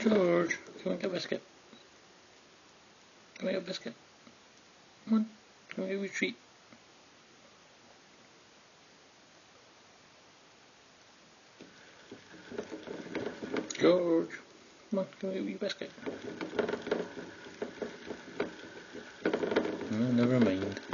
George, come we get biscuit. Come we get biscuit. Come on, come and get a treat. George, come on, come get a biscuit. No, never mind.